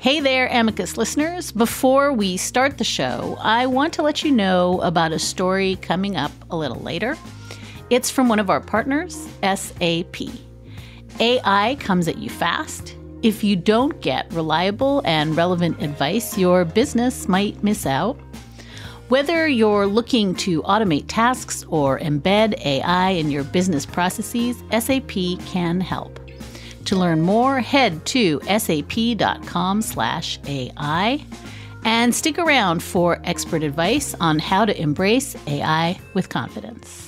Hey there, Amicus listeners. Before we start the show, I want to let you know about a story coming up a little later. It's from one of our partners, SAP. AI comes at you fast. If you don't get reliable and relevant advice, your business might miss out. Whether you're looking to automate tasks or embed AI in your business processes, SAP can help. To learn more, head to sap.com/ai and stick around for expert advice on how to embrace AI with confidence.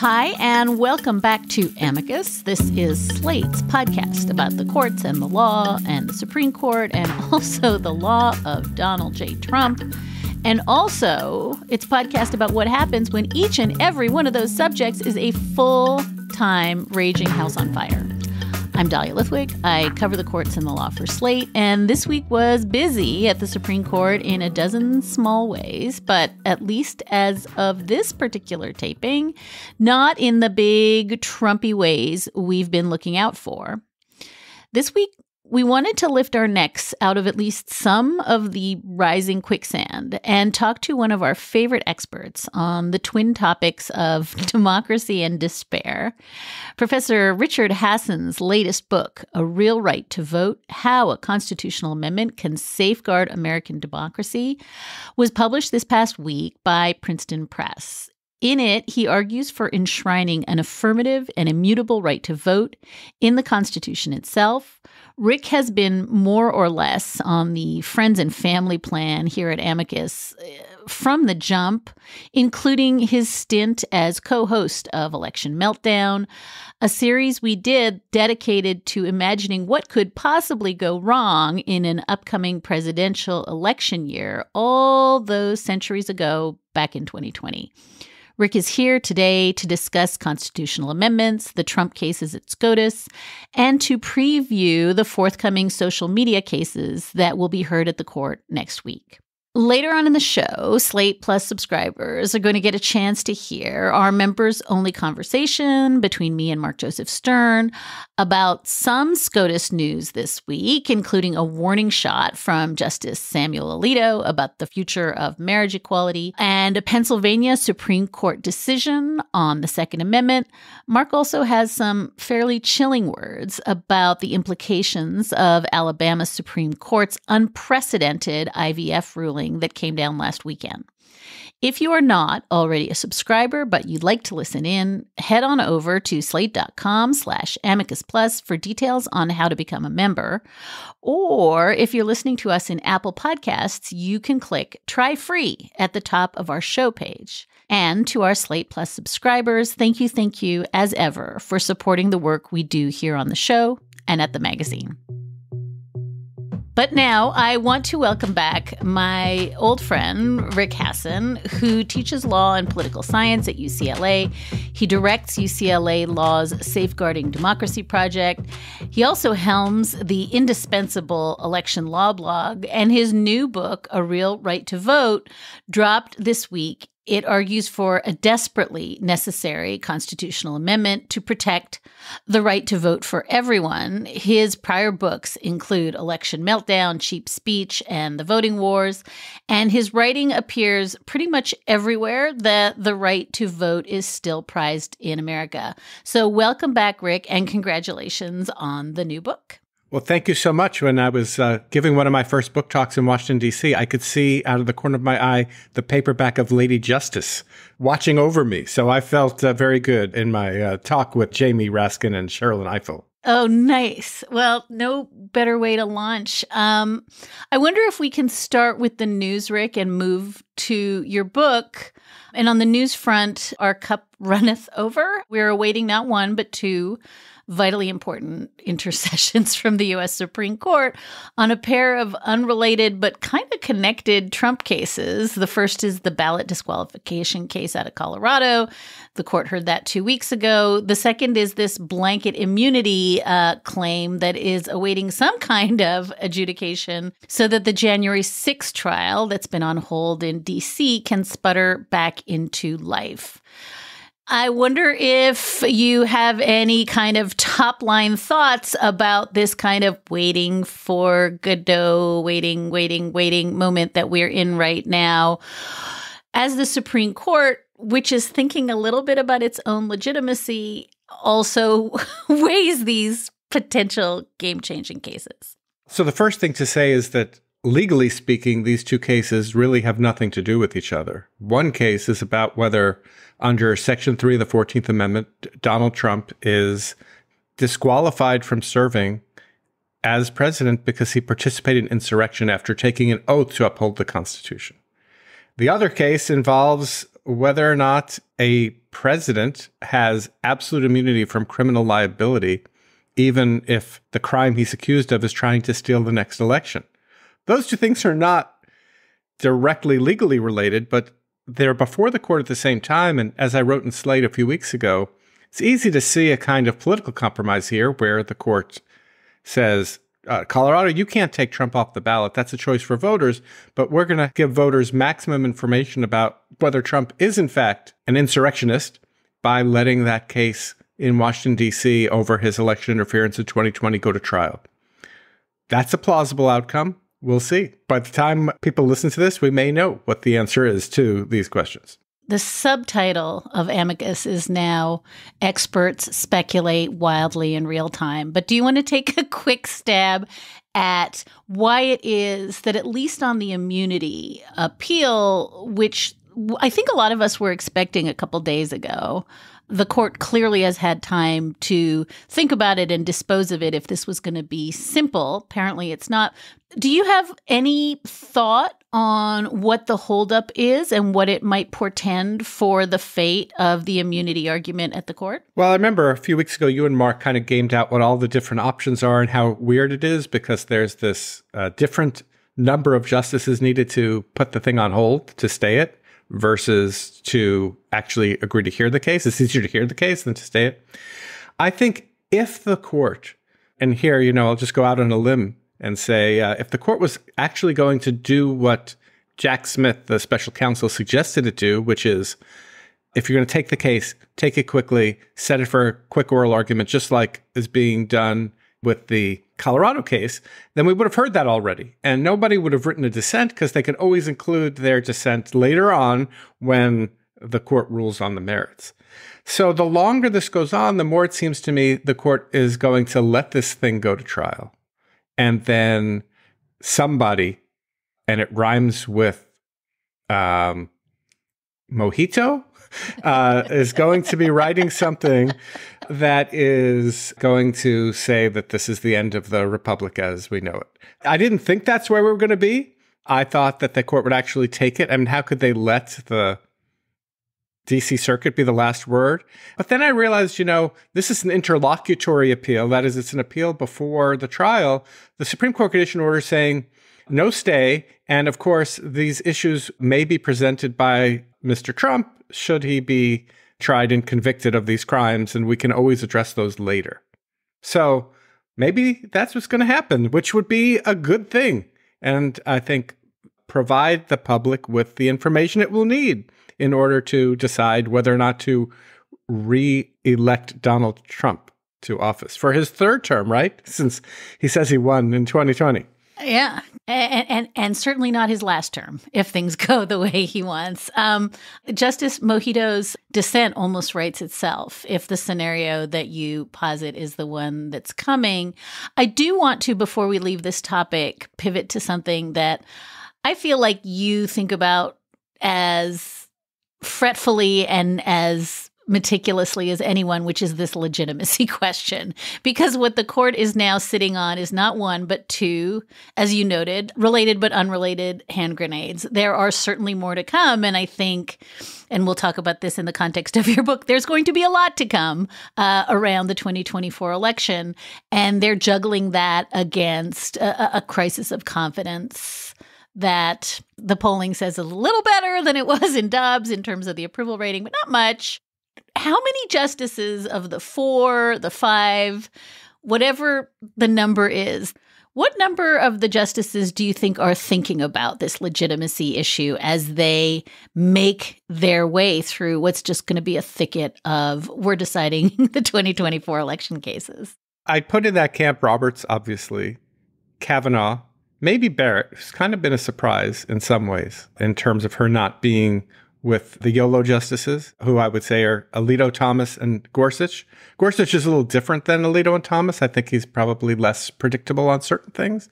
Hi, and welcome back to Amicus. This is Slate's podcast about the courts and the law and the Supreme Court and also the law of Donald J. Trump. And also, it's podcast about what happens when each and every one of those subjects is a full time raging house on fire. I'm Dahlia Lithwick. I cover the courts and the law for Slate, and this week was busy at the Supreme Court in a dozen small ways, but at least as of this particular taping, not in the big Trumpy ways we've been looking out for. This week we wanted to lift our necks out of at least some of the rising quicksand and talk to one of our favorite experts on the twin topics of democracy and despair. Professor Richard Hasen's latest book, A Real Right to Vote How a Constitutional Amendment Can Safeguard American Democracy, was published this past week by Princeton Press. In it, he argues for enshrining an affirmative and immutable right to vote in the Constitution itself. Rick has been more or less on the friends and family plan here at Amicus uh, from the jump, including his stint as co host of Election Meltdown, a series we did dedicated to imagining what could possibly go wrong in an upcoming presidential election year all those centuries ago back in 2020. Rick is here today to discuss constitutional amendments, the Trump cases at SCOTUS, and to preview the forthcoming social media cases that will be heard at the court next week. Later on in the show, Slate Plus subscribers are going to get a chance to hear our members only conversation between me and Mark Joseph Stern about some SCOTUS news this week, including a warning shot from Justice Samuel Alito about the future of marriage equality and a Pennsylvania Supreme Court decision on the Second Amendment. Mark also has some fairly chilling words about the implications of Alabama Supreme Court's unprecedented IVF ruling that came down last weekend. If you are not already a subscriber, but you'd like to listen in, head on over to slate.com slash amicus plus for details on how to become a member. Or if you're listening to us in Apple Podcasts, you can click try free at the top of our show page. And to our Slate Plus subscribers, thank you, thank you, as ever, for supporting the work we do here on the show and at the magazine. But now I want to welcome back my old friend, Rick Hasen, who teaches law and political science at UCLA. He directs UCLA Law's Safeguarding Democracy Project. He also helms the indispensable election law blog, and his new book, A Real Right to Vote, dropped this week it argues for a desperately necessary constitutional amendment to protect the right to vote for everyone. His prior books include Election Meltdown, Cheap Speech, and The Voting Wars. And his writing appears pretty much everywhere that the right to vote is still prized in America. So, welcome back, Rick, and congratulations on the new book. Well, thank you so much. When I was uh, giving one of my first book talks in Washington, D.C., I could see out of the corner of my eye the paperback of Lady Justice watching over me. So I felt uh, very good in my uh, talk with Jamie Raskin and Sherrilyn Ifill. Oh, nice. Well, no better way to launch. Um, I wonder if we can start with the news, Rick, and move to your book. And on the news front, our cup runneth over. We're awaiting not one, but two vitally important intercessions from the U.S. Supreme Court on a pair of unrelated but kind of connected Trump cases. The first is the ballot disqualification case out of Colorado. The court heard that two weeks ago. The second is this blanket immunity uh, claim that is awaiting some kind of adjudication so that the January 6th trial that's been on hold in D.C. can sputter back into life. I wonder if you have any kind of top line thoughts about this kind of waiting for Godot, waiting, waiting, waiting moment that we're in right now. As the Supreme Court, which is thinking a little bit about its own legitimacy, also weighs these potential game changing cases. So, the first thing to say is that legally speaking, these two cases really have nothing to do with each other. One case is about whether, under Section 3 of the 14th Amendment, Donald Trump is disqualified from serving as president because he participated in insurrection after taking an oath to uphold the Constitution. The other case involves whether or not a president has absolute immunity from criminal liability, even if the crime he's accused of is trying to steal the next election. Those two things are not directly legally related, but they're before the court at the same time. And as I wrote in Slate a few weeks ago, it's easy to see a kind of political compromise here where the court says, uh, Colorado, you can't take Trump off the ballot. That's a choice for voters, but we're going to give voters maximum information about whether Trump is, in fact, an insurrectionist by letting that case in Washington, D.C. over his election interference in 2020 go to trial. That's a plausible outcome. We'll see. By the time people listen to this, we may know what the answer is to these questions. The subtitle of Amicus is now Experts Speculate Wildly in Real Time. But do you want to take a quick stab at why it is that, at least on the immunity appeal, which I think a lot of us were expecting a couple days ago, the court clearly has had time to think about it and dispose of it if this was going to be simple. Apparently, it's not. Do you have any thought on what the holdup is and what it might portend for the fate of the immunity argument at the court? Well, I remember a few weeks ago, you and Mark kind of gamed out what all the different options are and how weird it is because there's this uh, different number of justices needed to put the thing on hold to stay it versus to actually agree to hear the case. It's easier to hear the case than to stay it. I think if the court, and here, you know, I'll just go out on a limb and say, uh, if the court was actually going to do what Jack Smith, the special counsel, suggested it do, which is if you're going to take the case, take it quickly, set it for a quick oral argument, just like is being done with the Colorado case, then we would have heard that already. And nobody would have written a dissent because they could always include their dissent later on when the court rules on the merits. So the longer this goes on, the more it seems to me the court is going to let this thing go to trial. And then somebody, and it rhymes with um, mojito, uh, is going to be writing something that is going to say that this is the end of the republic as we know it. I didn't think that's where we were going to be. I thought that the court would actually take it. I mean, how could they let the DC Circuit be the last word? But then I realized, you know, this is an interlocutory appeal. That is, it's an appeal before the trial. The Supreme Court could issue an order saying no stay. And of course, these issues may be presented by Mr. Trump should he be tried and convicted of these crimes, and we can always address those later. So maybe that's what's going to happen, which would be a good thing. And I think provide the public with the information it will need in order to decide whether or not to re elect Donald Trump to office for his third term, right? Since he says he won in 2020. Yeah, and, and, and certainly not his last term if things go the way he wants. Um, Justice Mojito's dissent almost writes itself if the scenario that you posit is the one that's coming. I do want to, before we leave this topic, pivot to something that I feel like you think about as fretfully and as meticulously as anyone, which is this legitimacy question. Because what the court is now sitting on is not one, but two, as you noted, related but unrelated hand grenades. There are certainly more to come. And I think, and we'll talk about this in the context of your book, there's going to be a lot to come uh, around the 2024 election. And they're juggling that against a, a crisis of confidence that the polling says a little better than it was in Dobbs in terms of the approval rating, but not much how many justices of the four, the five, whatever the number is, what number of the justices do you think are thinking about this legitimacy issue as they make their way through what's just going to be a thicket of we're deciding the 2024 election cases? I'd put in that camp Roberts, obviously, Kavanaugh, maybe Barrett, who's kind of been a surprise in some ways in terms of her not being with the YOLO justices, who I would say are Alito, Thomas, and Gorsuch. Gorsuch is a little different than Alito and Thomas. I think he's probably less predictable on certain things.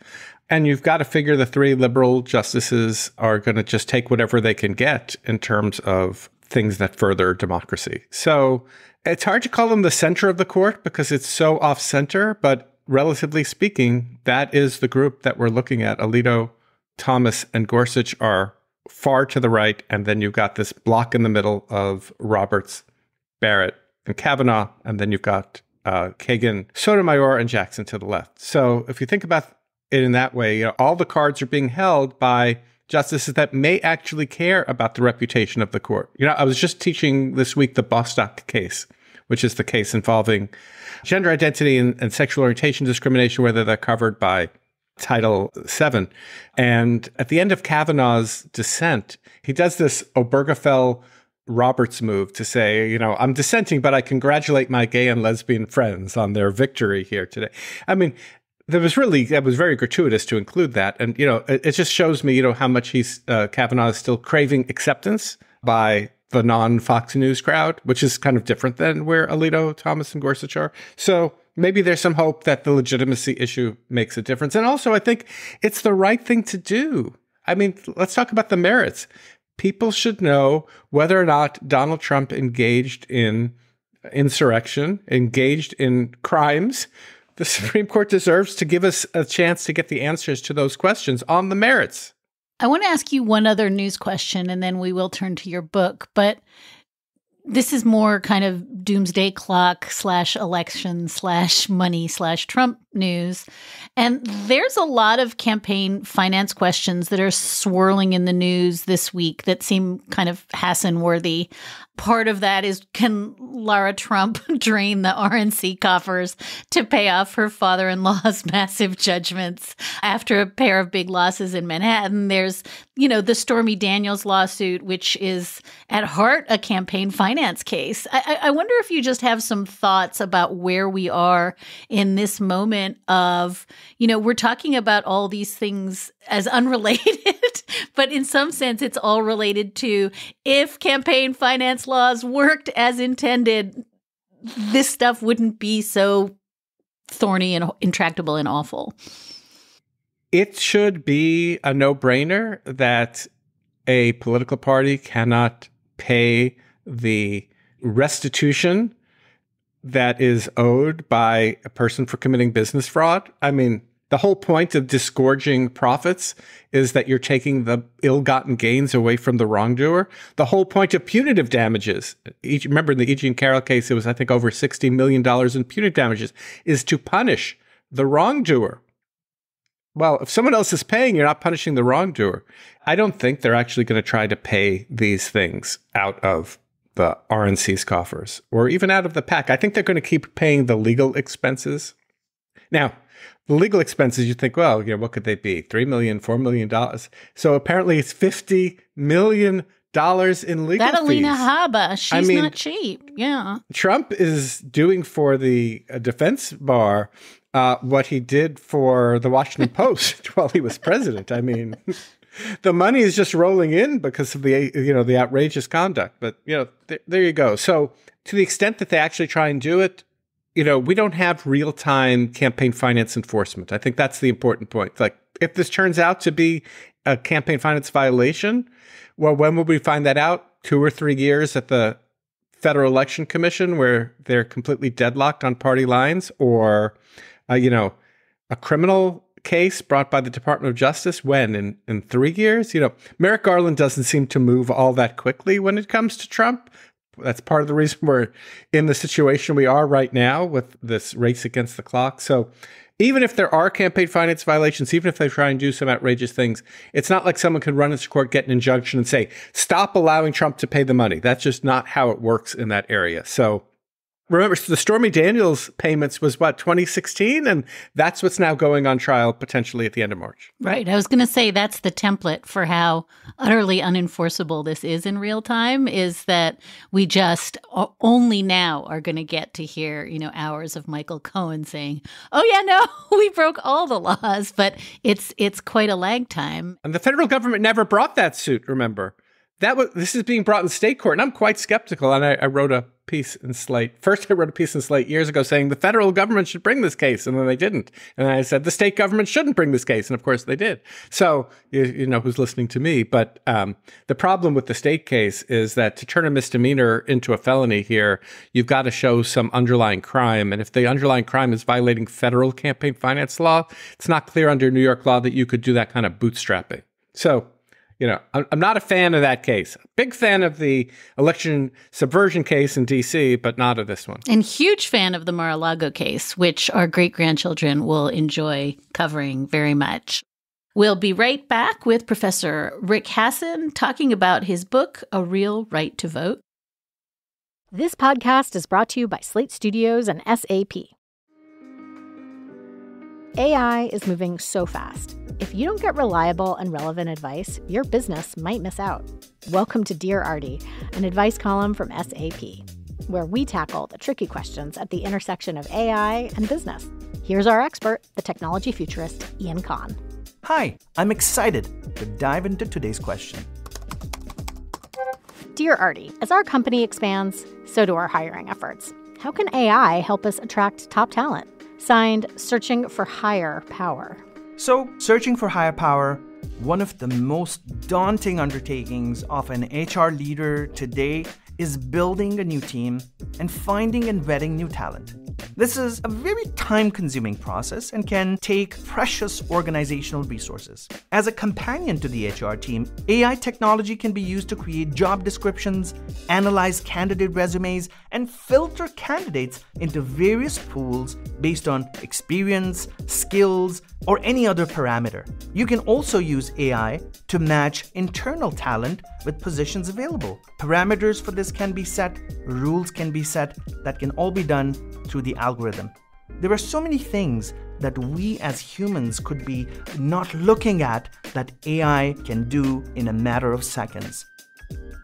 And you've got to figure the three liberal justices are going to just take whatever they can get in terms of things that further democracy. So it's hard to call them the center of the court because it's so off center, but relatively speaking, that is the group that we're looking at. Alito, Thomas, and Gorsuch are far to the right, and then you've got this block in the middle of Roberts, Barrett, and Kavanaugh, and then you've got uh, Kagan, Sotomayor, and Jackson to the left. So if you think about it in that way, you know, all the cards are being held by justices that may actually care about the reputation of the court. You know, I was just teaching this week the Bostock case, which is the case involving gender identity and, and sexual orientation discrimination, whether they're covered by Title VII. And at the end of Kavanaugh's dissent, he does this Obergefell Roberts move to say, you know, I'm dissenting, but I congratulate my gay and lesbian friends on their victory here today. I mean, there was really that was very gratuitous to include that, and you know, it, it just shows me, you know, how much he's uh, Kavanaugh is still craving acceptance by the non Fox News crowd, which is kind of different than where Alito, Thomas, and Gorsuch are. So maybe there's some hope that the legitimacy issue makes a difference. And also, I think it's the right thing to do. I mean, let's talk about the merits. People should know whether or not Donald Trump engaged in insurrection, engaged in crimes. The Supreme Court deserves to give us a chance to get the answers to those questions on the merits. I want to ask you one other news question and then we will turn to your book. But this is more kind of doomsday clock slash election slash money slash Trump news. And there's a lot of campaign finance questions that are swirling in the news this week that seem kind of Hasen worthy part of that is can Lara Trump drain the RNC coffers to pay off her father in law's massive judgments after a pair of big losses in Manhattan? There's, you know, the Stormy Daniels lawsuit, which is at heart a campaign finance case. I, I wonder if you just have some thoughts about where we are in this moment of, you know, we're talking about all these things as unrelated, but in some sense, it's all related to if campaign finance laws worked as intended, this stuff wouldn't be so thorny and intractable and awful. It should be a no brainer that a political party cannot pay the restitution that is owed by a person for committing business fraud. I mean, the whole point of disgorging profits is that you're taking the ill-gotten gains away from the wrongdoer. The whole point of punitive damages, remember in the E. Jean Carroll case, it was I think over $60 million in punitive damages, is to punish the wrongdoer. Well, if someone else is paying, you're not punishing the wrongdoer. I don't think they're actually going to try to pay these things out of the RNC's coffers or even out of the PAC. I think they're going to keep paying the legal expenses. Now, the legal expenses, you think, well, you know, what could they be? Three million, four million dollars. So apparently it's fifty million dollars in legal that Alina fees. Habba, she's I mean, not cheap. Yeah. Trump is doing for the uh, defense bar uh, what he did for the Washington Post while he was president. I mean, the money is just rolling in because of the you know the outrageous conduct. But you know, th- there you go. So to the extent that they actually try and do it, you know, we don't have real time campaign finance enforcement. I think that's the important point. Like, if this turns out to be a campaign finance violation, well, when will we find that out? Two or three years at the Federal Election Commission where they're completely deadlocked on party lines, or uh, you know, a criminal case brought by the Department of Justice when in in three years. You know, Merrick Garland doesn't seem to move all that quickly when it comes to Trump. That's part of the reason we're in the situation we are right now with this race against the clock. So even if there are campaign finance violations, even if they try and do some outrageous things, it's not like someone can run into court, get an injunction, and say, stop allowing Trump to pay the money. That's just not how it works in that area. So Remember, the Stormy Daniels payments was what 2016, and that's what's now going on trial potentially at the end of March. Right. I was going to say that's the template for how utterly unenforceable this is in real time. Is that we just only now are going to get to hear you know hours of Michael Cohen saying, "Oh yeah, no, we broke all the laws," but it's it's quite a lag time. And the federal government never brought that suit. Remember, that was this is being brought in state court, and I'm quite skeptical. And I, I, wrote a piece in Slate. First, I wrote a piece in Slate years ago saying the federal government should bring this case, and then they didn't. And I said the state government shouldn't bring this case, and of course they did. So you, you know who's listening to me. But um, the problem with the state case is that to turn a misdemeanor into a felony here, you've got to show some underlying crime, and if the underlying crime is violating federal campaign finance law, it's not clear under New York law that you could do that kind of bootstrapping. So you know, I'm not a fan of that case. Big fan of the election subversion case in D.C., but not of this one. And huge fan of the Mar-a-Lago case, which our great grandchildren will enjoy covering very much. We'll be right back with Professor Rick Hasen talking about his book, A Real Right to Vote. This podcast is brought to you by Slate Studios and SAP. AI is moving so fast. If you don't get reliable and relevant advice, your business might miss out. Welcome to Dear Artie, an advice column from SAP, where we tackle the tricky questions at the intersection of AI and business. Here's our expert, the technology futurist Ian Khan. Hi, I'm excited to dive into today's question. Dear Artie, as our company expands, so do our hiring efforts. How can AI help us attract top talent? Signed, Searching for Higher Power. So, searching for higher power, one of the most daunting undertakings of an HR leader today is building a new team and finding and vetting new talent. This is a very time consuming process and can take precious organizational resources. As a companion to the HR team, AI technology can be used to create job descriptions, analyze candidate resumes, and filter candidates into various pools based on experience, skills, or any other parameter. You can also use AI to match internal talent with positions available. Parameters for this can be set, rules can be set, that can all be done through the algorithm. There are so many things that we as humans could be not looking at that AI can do in a matter of seconds.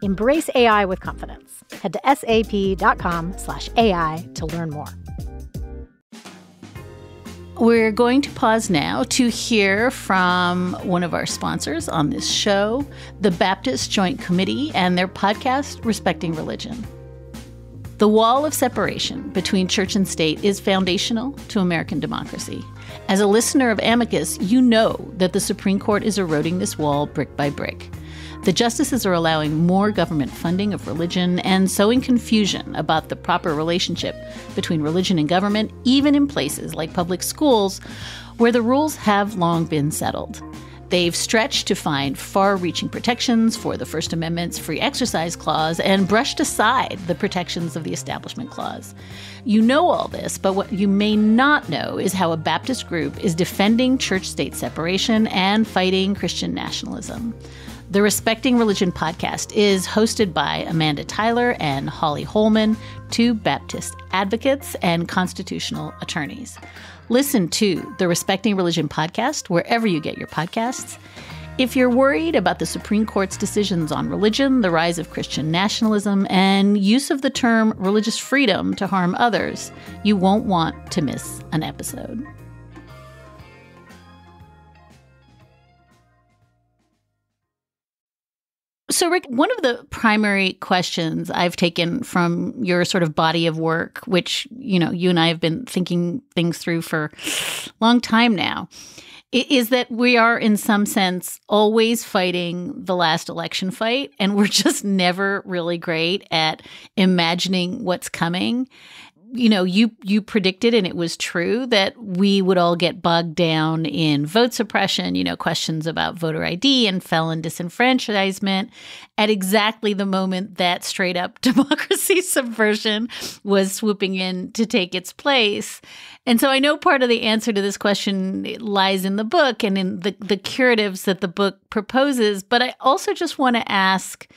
Embrace AI with confidence. Head to sap.com slash AI to learn more. We're going to pause now to hear from one of our sponsors on this show, the Baptist Joint Committee, and their podcast, Respecting Religion. The wall of separation between church and state is foundational to American democracy. As a listener of Amicus, you know that the Supreme Court is eroding this wall brick by brick. The justices are allowing more government funding of religion and sowing confusion about the proper relationship between religion and government, even in places like public schools where the rules have long been settled. They've stretched to find far reaching protections for the First Amendment's free exercise clause and brushed aside the protections of the Establishment Clause. You know all this, but what you may not know is how a Baptist group is defending church state separation and fighting Christian nationalism. The Respecting Religion podcast is hosted by Amanda Tyler and Holly Hollman, two Baptist advocates and constitutional attorneys. Listen to the Respecting Religion podcast wherever you get your podcasts. If you're worried about the Supreme Court's decisions on religion, the rise of Christian nationalism, and use of the term religious freedom to harm others, you won't want to miss an episode. So, Rick, one of the primary questions I've taken from your sort of body of work, which, you know, you and I have been thinking things through for a long time now, is that we are, in some sense, always fighting the last election fight, and we're just never really great at imagining what's coming you know you you predicted and it was true that we would all get bogged down in vote suppression you know questions about voter id and felon disenfranchisement at exactly the moment that straight up democracy subversion was swooping in to take its place. And so i know part of the answer to this question lies in the book and in the the curatives that the book proposes but i also just want to ask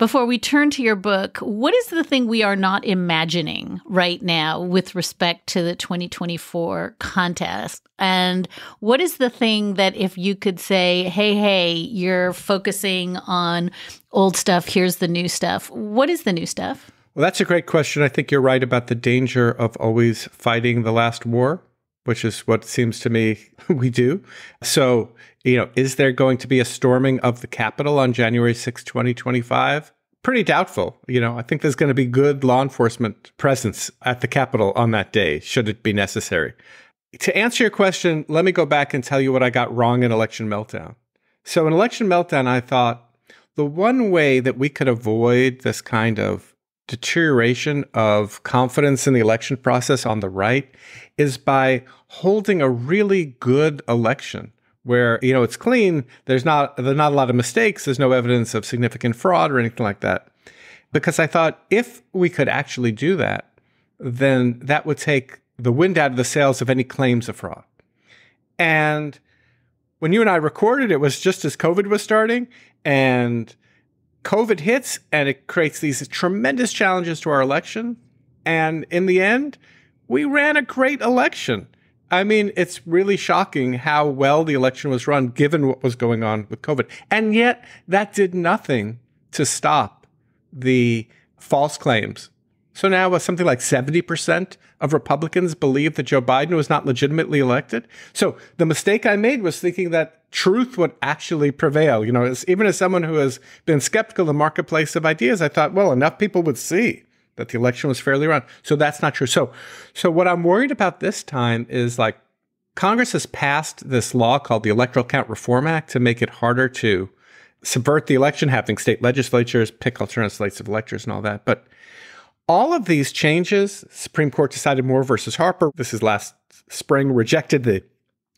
before we turn to your book, what is the thing we are not imagining right now with respect to the 2024 contest? And what is the thing that if you could say, hey, hey, you're focusing on old stuff, here's the new stuff, what is the new stuff? Well, that's a great question. I think you're right about the danger of always fighting the last war, which is what seems to me we do. So you know, is there going to be a storming of the Capitol on January 6, 2025? Pretty doubtful. You know, I think there's going to be good law enforcement presence at the Capitol on that day, should it be necessary. To answer your question, let me go back and tell you what I got wrong in Election Meltdown. So, in Election Meltdown, I thought the one way that we could avoid this kind of deterioration of confidence in the election process on the right is by holding a really good election where you know it's clean. There's not there's not a lot of mistakes. There's no evidence of significant fraud or anything like that. Because I thought if we could actually do that, then that would take the wind out of the sails of any claims of fraud. And when you and I recorded, it was just as COVID was starting, and COVID hits, and it creates these tremendous challenges to our election. And in the end, we ran a great election. I mean, it's really shocking how well the election was run given what was going on with COVID. And yet, that did nothing to stop the false claims. So now, with something like 70% of Republicans believe that Joe Biden was not legitimately elected. So the mistake I made was thinking that truth would actually prevail. You know, as, even as someone who has been skeptical of the marketplace of ideas, I thought, well, enough people would see that the election was fairly run. So that's not true. So, so what I'm worried about this time is like Congress has passed this law called the Electoral Count Reform Act to make it harder to subvert the election, having state legislatures pick alternate slates of electors and all that. But all of these changes, Supreme Court decided Moore versus Harper. This is last spring, rejected the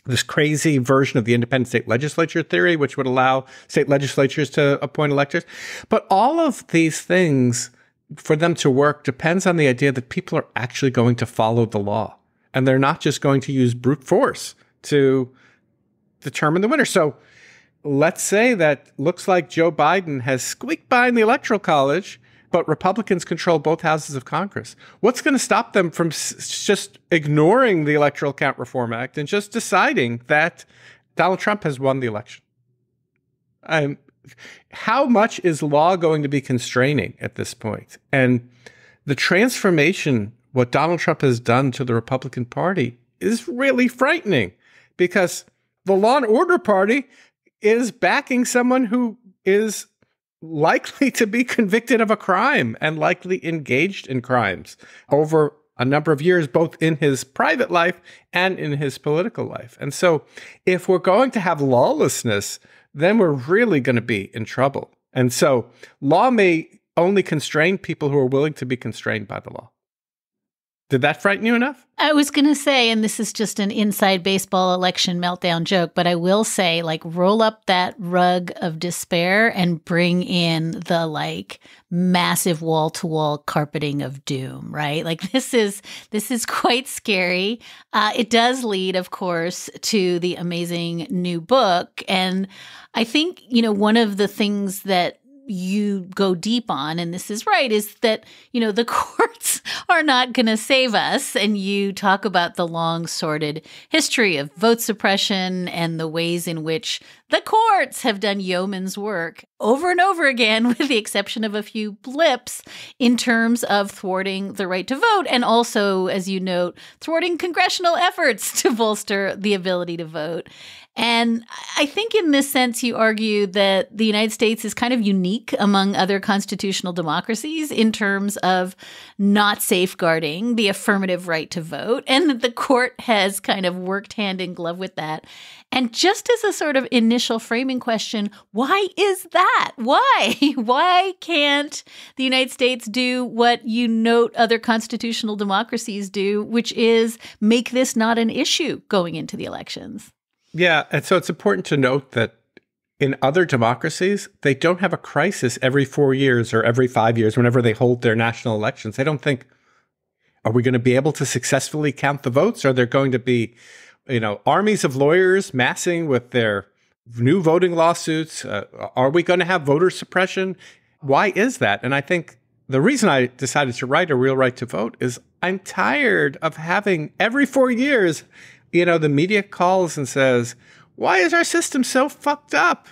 this crazy version of the independent state legislature theory, which would allow state legislatures to appoint electors. But all of these things for them to work depends on the idea that people are actually going to follow the law and they're not just going to use brute force to determine the winner. So let's say that looks like Joe Biden has squeaked by in the electoral college, but Republicans control both houses of Congress. What's going to stop them from just ignoring the Electoral Count Reform Act and just deciding that Donald Trump has won the election? Um, how much is law going to be constraining at this point? And the transformation, what Donald Trump has done to the Republican Party, is really frightening because the Law and Order Party is backing someone who is likely to be convicted of a crime and likely engaged in crimes over a number of years, both in his private life and in his political life. And so, if we're going to have lawlessness, then we're really going to be in trouble. And so law may only constrain people who are willing to be constrained by the law. Did that frighten you enough? I was going to say, and this is just an inside baseball election meltdown joke, but I will say, like, roll up that rug of despair and bring in the like massive wall to wall carpeting of doom, right? Like, this is this is quite scary. Uh, it does lead, of course, to the amazing new book, and I think you know one of the things that you go deep on and this is right is that you know the courts are not going to save us and you talk about the long sordid history of vote suppression and the ways in which The courts have done yeoman's work over and over again, with the exception of a few blips, in terms of thwarting the right to vote and also, as you note, thwarting congressional efforts to bolster the ability to vote. And I think in this sense, you argue that the United States is kind of unique among other constitutional democracies in terms of not safeguarding the affirmative right to vote, and that the court has kind of worked hand in glove with that. And just as a sort of initial framing question, why is that? Why? Why can't the United States do what you note other constitutional democracies do, which is make this not an issue going into the elections? Yeah. And so it's important to note that in other democracies, they don't have a crisis every four years or every five years whenever they hold their national elections. They don't think, are we going to be able to successfully count the votes? Are there going to be, you know, armies of lawyers massing with their new voting lawsuits? Uh, are we going to have voter suppression? Why is that? And I think the reason I decided to write a real right to vote is I'm tired of having every four years you know, the media calls and says, why is our system so fucked up?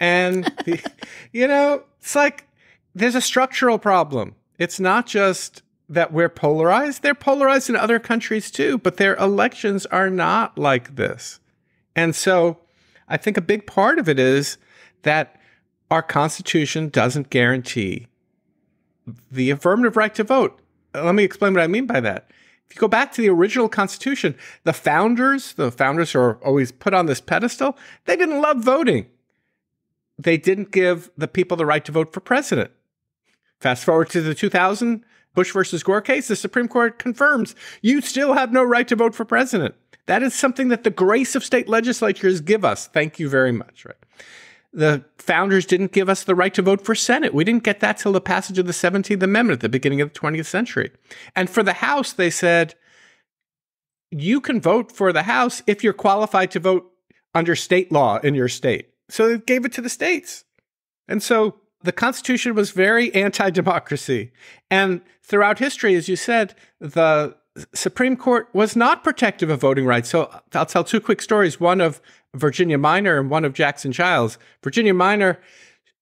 And, you know, it's like there's a structural problem. It's not just that we're polarized, they're polarized in other countries too, but their elections are not like this. And so I think a big part of it is that our Constitution doesn't guarantee the affirmative right to vote. Let me explain what I mean by that. If you go back to the original Constitution, the founders, the founders are always put on this pedestal, they didn't love voting. They didn't give the people the right to vote for president. Fast forward to the 2000 Bush versus Gore case, the Supreme Court confirms you still have no right to vote for president. That is something that the grace of state legislatures give us. Thank you very much. Right the founders didn't give us the right to vote for Senate. We didn't get that till the passage of the 17th Amendment at the beginning of the 20th century. And for the House, they said, you can vote for the House if you're qualified to vote under state law in your state. So they gave it to the states. And so the Constitution was very anti democracy. And throughout history, as you said, the Supreme Court was not protective of voting rights. So I'll tell two quick stories one of Virginia Minor and one of Jackson Giles. Virginia Minor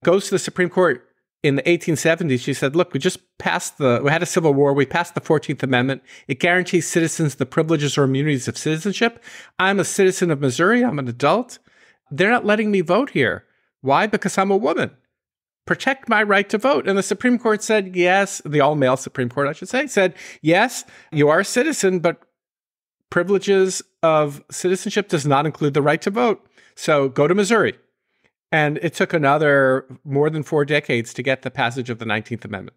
goes to the Supreme Court in the 1870s. She said, Look, we just passed the, we had a civil war. We passed the 14th Amendment. It guarantees citizens the privileges or immunities of citizenship. I'm a citizen of Missouri. I'm an adult. They're not letting me vote here. Why? Because I'm a woman protect my right to vote. And the Supreme Court said, yes, the all male Supreme Court, I should say, said, yes, you are a citizen, but privileges of citizenship does not include the right to vote. So go to Missouri. And it took another more than four decades to get the passage of the 19th Amendment.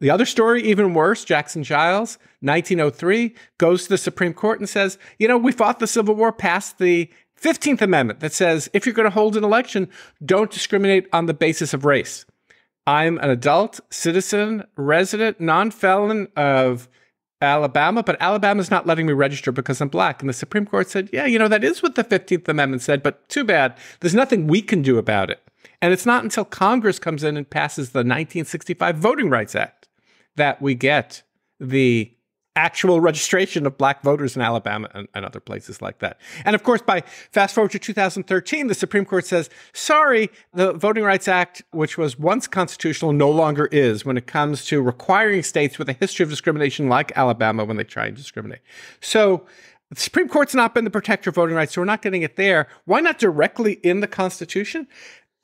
The other story, even worse, Jackson Giles, 1903, goes to the Supreme Court and says, you know, we fought the Civil War, passed the 15th Amendment that says if you're going to hold an election, don't discriminate on the basis of race. I'm an adult, citizen, resident, non felon of Alabama, but Alabama's not letting me register because I'm black. And the Supreme Court said, yeah, you know, that is what the 15th Amendment said, but too bad. There's nothing we can do about it. And it's not until Congress comes in and passes the 1965 Voting Rights Act that we get the actual registration of black voters in Alabama and, and, other places like that. And of course, by fast forward to 2013, the Supreme Court says, sorry, the Voting Rights Act, which was once constitutional, no longer is when it comes to requiring states with a history of discrimination like Alabama when they try and discriminate. So the Supreme Court's not been the protector of voting rights, so we're not getting it there. Why not directly in the Constitution?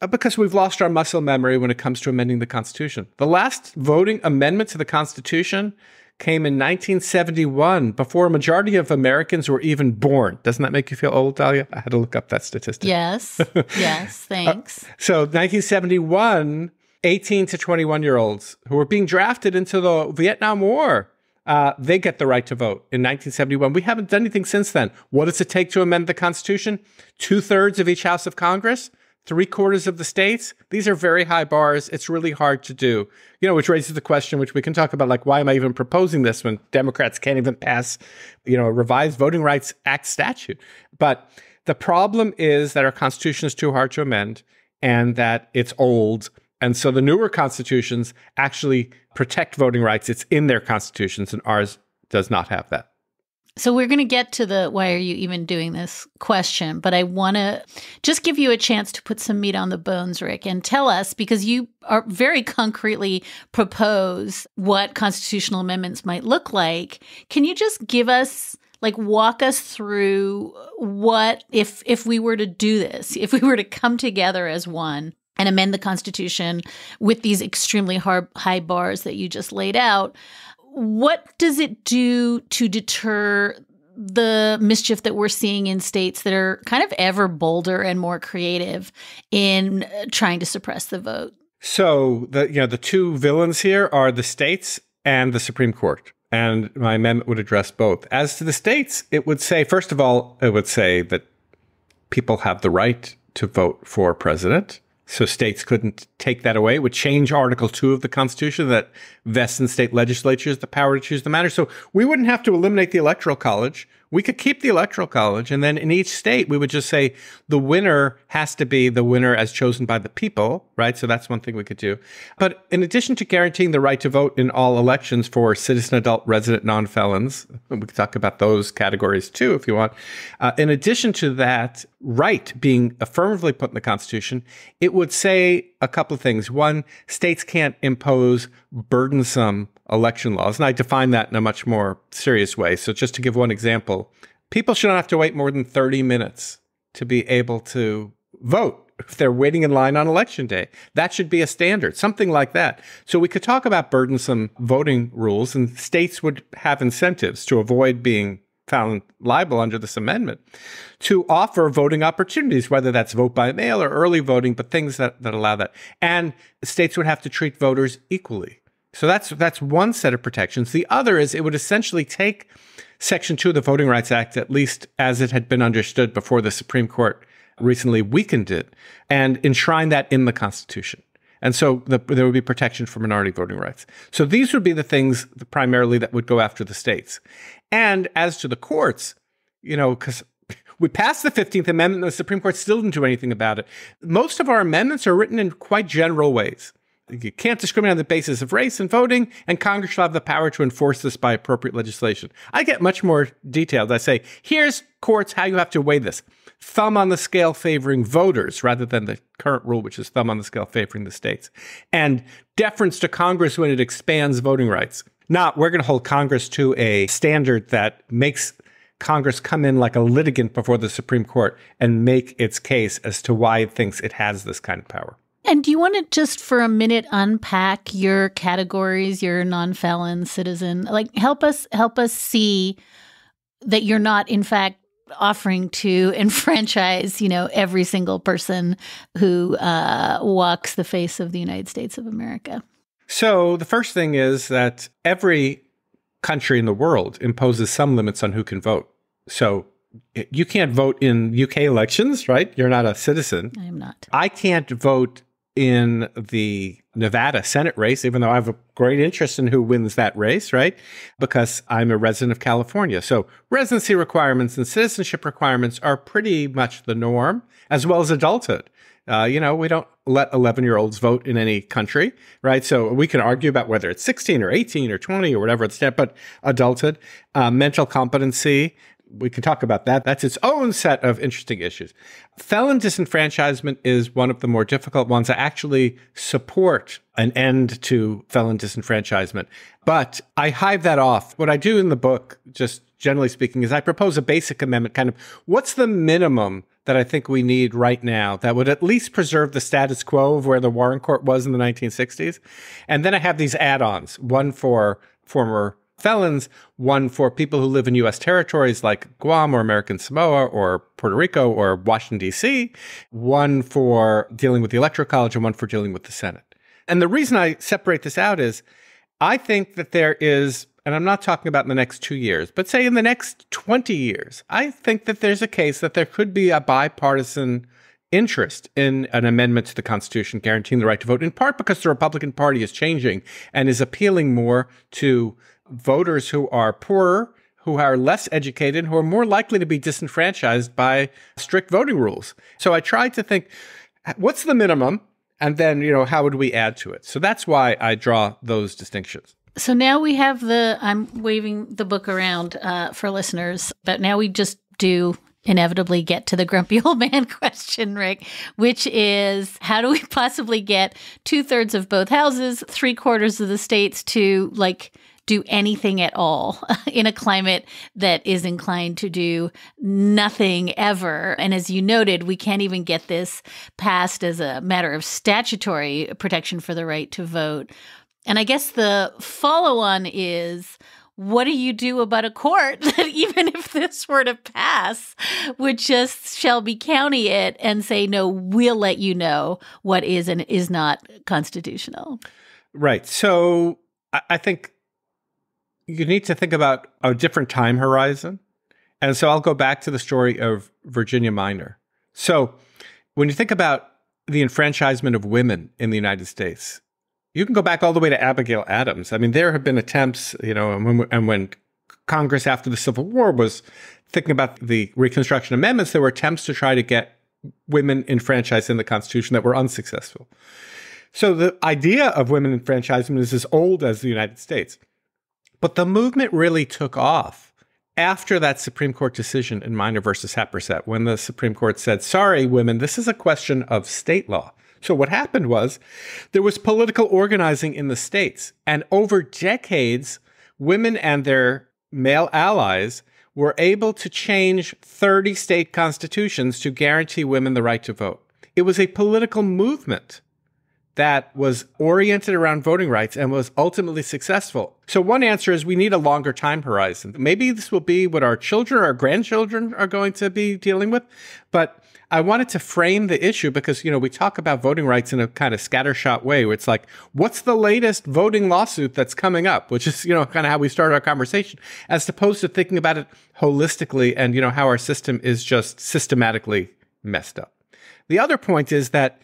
Uh, because we've lost our muscle memory when it comes to amending the Constitution. The last voting amendment to the Constitution came in 1971 before a majority of Americans were even born. Doesn't that make you feel old, Dahlia? I had to look up that statistic. Yes. yes. Thanks. Uh, so 1971, 18 to 21 year olds who were being drafted into the Vietnam War. Uh, they get the right to vote in 1971. We haven't done anything since then. What does it take to amend the Constitution? Two thirds of each House of Congress three quarters of the states. These are very high bars. It's really hard to do. You know, which raises the question, which we can talk about, like, why am I even proposing this when Democrats can't even pass, you know, a revised Voting Rights Act statute? But the problem is that our Constitution is too hard to amend and that it's old. And so the newer constitutions actually protect voting rights. It's in their constitutions, and ours does not have that. So we're going to get to the why are you even doing this question, but I want to just give you a chance to put some meat on the bones, Rick, and tell us because you are very concretely propose what constitutional amendments might look like. Can you just give us like walk us through what if if we were to do this, if we were to come together as one and amend the constitution with these extremely hard, high bars that you just laid out, what does it do to deter the mischief that we're seeing in states that are kind of ever bolder and more creative in uh, trying to suppress the vote? So the you know the two villains here are the states and the Supreme Court. And my amendment would address both. As to the states, it would say, first of all, it would say that people have the right to vote for president. So states couldn't take that away. It would change Article 2 of the Constitution that vests in state legislatures the power to choose the matter. So we wouldn't have to eliminate the Electoral College. We could keep the Electoral College. And then in each state, we would just say the winner has to be the winner as chosen by the people, right? So that's one thing we could do. But in addition to guaranteeing the right to vote in all elections for citizen, adult, resident, non felons, we could talk about those categories too if you want. Uh, in addition to that right being affirmatively put in the Constitution, it would say a couple of things. One, states can't impose burdensome election laws. And I define that in a much more serious way. So, just to give one example, people shouldn't have to wait more than 30 minutes to be able to vote if they're waiting in line on election day. That should be a standard, something like that. So, we could talk about burdensome voting rules, and states would have incentives to avoid being found liable under this amendment to offer voting opportunities, whether that's vote by mail or early voting, but things that, that allow that. And states would have to treat voters equally. So that's that's one set of protections. The other is it would essentially take Section 2 of the Voting Rights Act, at least as it had been understood before the Supreme Court recently weakened it, and enshrine that in the Constitution. And so the, there would be protection for minority voting rights. So these would be the things primarily that would go after the states. And as to the courts, you know, because we passed the 15th Amendment, the Supreme Court still didn't do anything about it. Most of our amendments are written in quite general ways. You can't discriminate on the basis of race in voting, and Congress shall have the power to enforce this by appropriate legislation. I get much more detailed. I say, here's courts how you have to weigh this. Thumb on the scale favoring voters rather than the current rule, which is thumb on the scale favoring the states. And deference to Congress when it expands voting rights. Not, we're going to hold Congress to a standard that makes Congress come in like a litigant before the Supreme Court and make its case as to why it thinks it has this kind of power. And do you want to just for a minute unpack your categories, your non-felon citizen? Like help us help us see that you're not in fact offering to enfranchise, you know, every single person who uh, walks the face of the United States of America. So the first thing is that every country in the world imposes some limits on who can vote. So you can't vote in UK elections, right? You're not a citizen. I am not. I can't vote in the Nevada Senate race, even though I have a great interest in who wins that race, right? Because I'm a resident of California. So residency requirements and citizenship requirements are pretty much the norm, as well as adulthood. Uh, you know, we don't let 11 year olds vote in any country, right? So we can argue about whether it's 16 or 18 or 20 or whatever it's but adulthood, uh, mental competency, we can talk about that. That's its own set of interesting issues. Felon disenfranchisement is one of the more difficult ones. I actually support an end to felon disenfranchisement, but I hive that off. What I do in the book, just generally speaking, is I propose a basic amendment kind of what's the minimum that I think we need right now that would at least preserve the status quo of where the Warren Court was in the 1960s. And then I have these add ons, one for former felons, one for people who live in U.S. territories like Guam or American Samoa or Puerto Rico or Washington, D.C., one for dealing with the Electoral College, and one for dealing with the Senate. And the reason I separate this out is I think that there is, and I'm not talking about in the next two years, but say in the next 20 years, I think that there's a case that there could be a bipartisan interest in an amendment to the Constitution guaranteeing the right to vote, in part because the Republican Party is changing and is appealing more to voters who are poorer, who are less educated, who are more likely to be disenfranchised by strict voting rules. So I tried to think what's the minimum? And then, you know, how would we add to it? So that's why I draw those distinctions. So now we have the, I'm waving the book around uh, for listeners, but now we just do inevitably get to the grumpy old man question, Rick, which is how do we possibly get two thirds of both houses, three quarters of the states to like do anything at all in a climate that is inclined to do nothing ever. And as you noted, we can't even get this passed as a matter of statutory protection for the right to vote. And I guess the follow on is what do you do about a court that even if this were to pass would just Shelby County it and say no we'll let you know what is and is not constitutional right so i think you need to think about a different time horizon and so i'll go back to the story of virginia minor so when you think about the enfranchisement of women in the united states you can go back all the way to Abigail Adams. I mean, there have been attempts, you know, and when, and when Congress after the Civil War was thinking about the Reconstruction Amendments, there were attempts to try to get women enfranchised in the Constitution that were unsuccessful. So the idea of women enfranchisement is as old as the United States. But the movement really took off after that Supreme Court decision in Minor versus Happersett, when the Supreme Court said, sorry, women, this is a question of state law. So what happened was there was political organizing in the states, and over decades, women and their male allies were able to change 30 state constitutions to guarantee women the right to vote. It was a political movement that was oriented around voting rights and was ultimately successful. So one answer is we need a longer time horizon. Maybe this will be what our children or our grandchildren are going to be dealing with, but I wanted to frame the issue because, you know, we talk about voting rights in a kind of scattershot way where it's like, what's the latest voting lawsuit that's coming up? Which is, you know, kind of how we start our conversation, as opposed to thinking about it holistically and, you know, how our system is just systematically messed up. The other point is that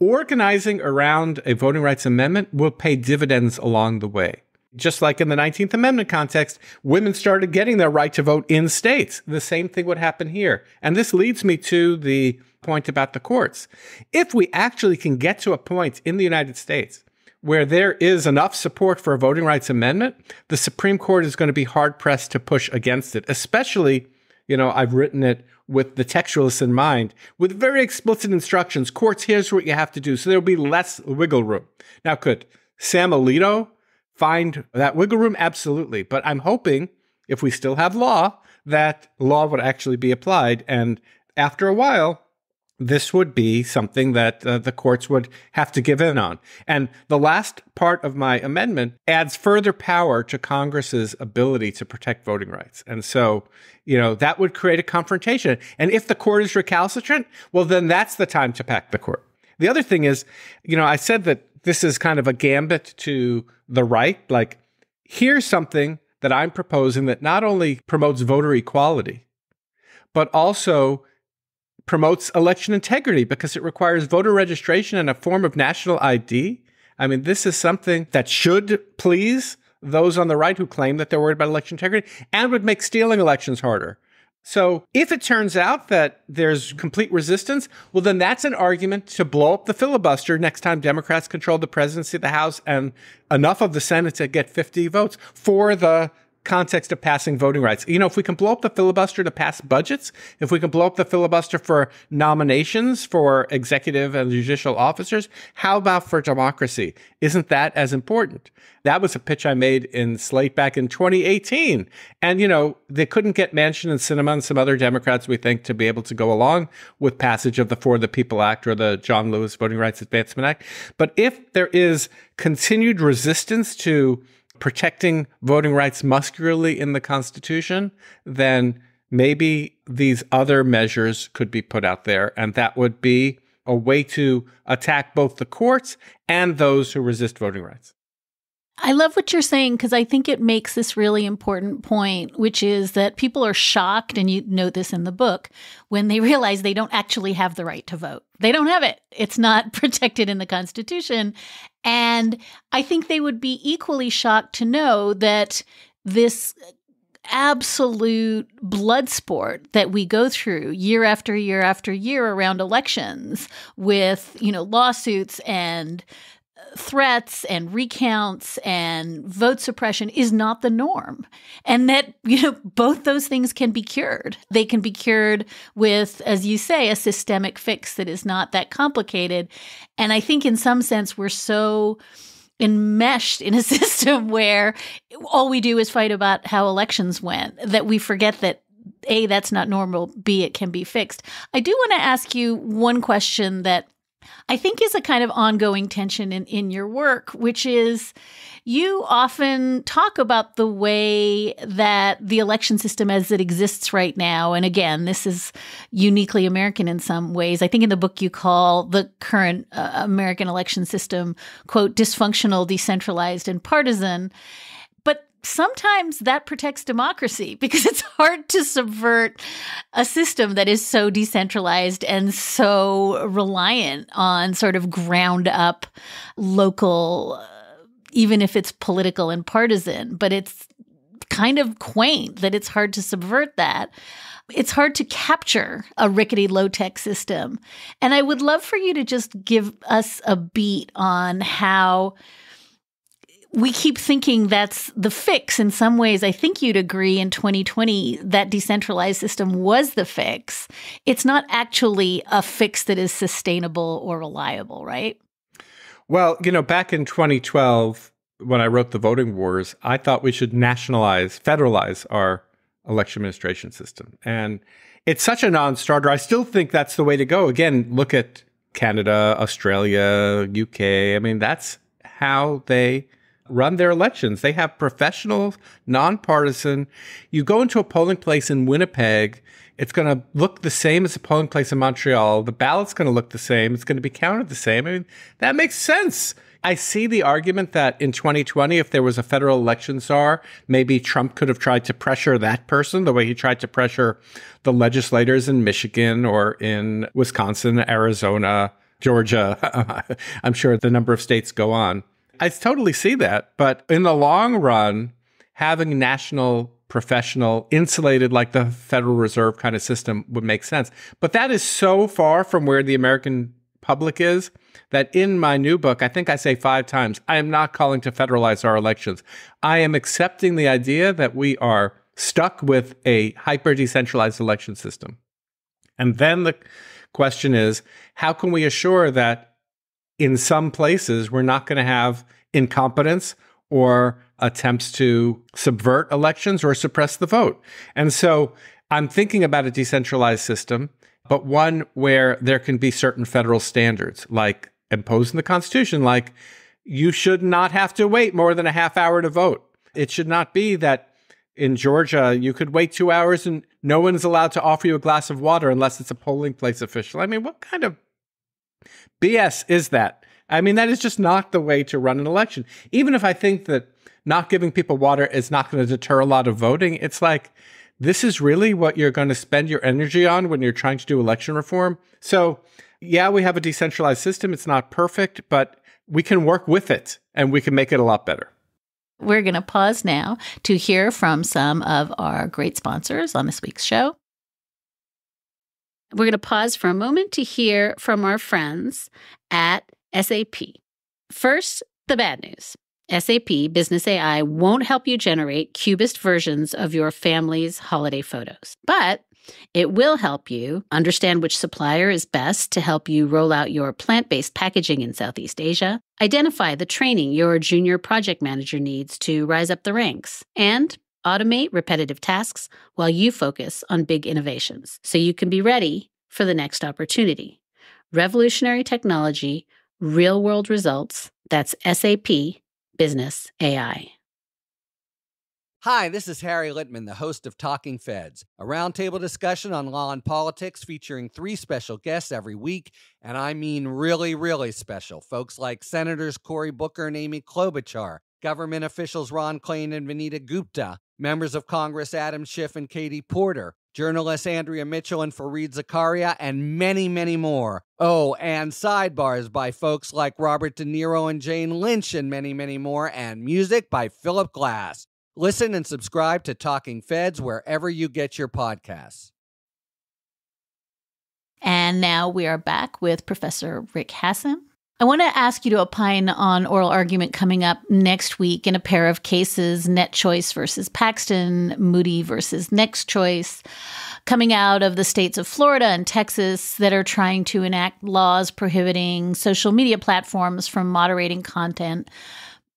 organizing around a voting rights amendment will pay dividends along the way. Just like in the 19th Amendment context, women started getting their right to vote in states. The same thing would happen here. And this leads me to the point about the courts. If we actually can get to a point in the United States where there is enough support for a voting rights amendment, the Supreme Court is going to be hard pressed to push against it, especially, you know, I've written it with the textualists in mind, with very explicit instructions. Courts, here's what you have to do. So there'll be less wiggle room. Now, could Sam Alito find that wiggle room? Absolutely. But I'm hoping if we still have law, that law would actually be applied. And after a while, this would be something that uh, the courts would have to give in on. And the last part of my amendment adds further power to Congress's ability to protect voting rights. And so, you know, that would create a confrontation. And if the court is recalcitrant, well, then that's the time to pack the court. The other thing is, you know, I said that this is kind of a gambit to the right. Like, here's something that I'm proposing that not only promotes voter equality, but also promotes election integrity because it requires voter registration and a form of national ID. I mean, this is something that should please those on the right who claim that they're worried about election integrity and would make stealing elections harder. So if it turns out that there's complete resistance, well, then that's an argument to blow up the filibuster next time Democrats control the presidency of the House and enough of the Senate to get 50 votes for the context of passing voting rights. You know, if we can blow up the filibuster to pass budgets, if we can blow up the filibuster for nominations for executive and judicial officers, how about for democracy? Isn't that as important? That was a pitch I made in Slate back in 2018. And, you know, they couldn't get Manchin and Sinema and some other Democrats, we think, to be able to go along with passage of the For the People Act or the John Lewis Voting Rights Advancement Act. But if there is continued resistance to protecting voting rights muscularly in the Constitution, then maybe these other measures could be put out there. And that would be a way to attack both the courts and those who resist voting rights. I love what you're saying because I think it makes this really important point, which is that people are shocked, and you note this in the book, when they realize they don't actually have the right to vote. They don't have it, it's not protected in the Constitution. And I think they would be equally shocked to know that this absolute blood sport that we go through year after year after year around elections with, you know, lawsuits and threats and recounts and vote suppression is not the norm. And that, you know, both those things can be cured. They can be cured with, as you say, a systemic fix that is not that complicated. And I think in some sense, we're so enmeshed in a system where all we do is fight about how elections went that we forget that a that's not normal b it can be fixed i do want to ask you one question that I think is a kind of ongoing tension in, in your work, which is you often talk about the way that the election system as it exists right now. And again, this is uniquely American in some ways. I think in the book you call the current uh, American election system, quote, dysfunctional, decentralized, and partisan sometimes that protects democracy because it's hard to subvert a system that is so decentralized and so reliant on sort of ground up local, uh, even if it's political and partisan. But it's kind of quaint that it's hard to subvert that. It's hard to capture a rickety low tech system. And I would love for you to just give us a beat on how we keep thinking that's the fix. In some ways, I think you'd agree in 2020 that decentralized system was the fix. It's not actually a fix that is sustainable or reliable, right? Well, you know, back in 2012, when I wrote The Voting Wars, I thought we should nationalize, federalize our election administration system. And it's such a non starter. I still think that's the way to go. Again, look at Canada, Australia, UK. I mean, that's how they run their elections. They have professional, nonpartisan. You go into a polling place in Winnipeg, it's going to look the same as a polling place in Montreal. The ballot's going to look the same. It's going to be counted the same. I mean, that makes sense. I see the argument that in 2020, if there was a federal election czar, maybe Trump could have tried to pressure that person the way he tried to pressure the legislators in Michigan or in Wisconsin, Arizona, Georgia. I'm sure the number of states go on. I totally see that. But in the long run, having national, professional, insulated like the Federal Reserve kind of system would make sense. But that is so far from where the American public is that in my new book, I think I say five times, I am not calling to federalize our elections. I am accepting the idea that we are stuck with a hyper decentralized election system. And then the question is how can we assure that in some places, we're not going to have incompetence or attempts to subvert elections or suppress the vote. And so I'm thinking about a decentralized system, but one where there can be certain federal standards, like imposed in the Constitution, like you should not have to wait more than a half hour to vote. It should not be that in Georgia, you could wait two hours and no one's allowed to offer you a glass of water unless it's a polling place official. I mean, what kind of BS is that? I mean, that is just not the way to run an election. Even if I think that not giving people water is not going to deter a lot of voting, it's like, this is really what you're going to spend your energy on when you're trying to do election reform. So, yeah, we have a decentralized system. It's not perfect, but we can work with it and we can make it a lot better. We're going to pause now to hear from some of our great sponsors on this week's show. We're going to pause for a moment to hear from our friends at SAP. First, the bad news. SAP Business AI won't help you generate cubist versions of your family's holiday photos, but it will help you understand which supplier is best to help you roll out your plant based packaging in Southeast Asia, identify the training your junior project manager needs to rise up the ranks, and automate repetitive tasks while you focus on big innovations so you can be ready for the next opportunity. Revolutionary technology, real world results. That's SAP Business AI. Hi, this is Harry Litman, the host of Talking Feds, a roundtable discussion on law and politics featuring three special guests every week. And I mean really, really special. Folks like Senators Cory Booker and Amy Klobuchar, government officials Ron Klain and Vanita Gupta, members of Congress Adam Schiff and Katie Porter, journalists Andrea Mitchell and Fareed Zakaria, and many, many more. Oh, and sidebars by folks like Robert De Niro and Jane Lynch, and many, many more, and music by Philip Glass. Listen and subscribe to Talking Feds wherever you get your podcasts. And now we are back with Professor Rick Hasen. I want to ask you to opine on oral argument coming up next week in a pair of cases Net Choice versus Paxton, Moody versus NetChoice, coming out of the states of Florida and Texas that are trying to enact laws prohibiting social media platforms from moderating content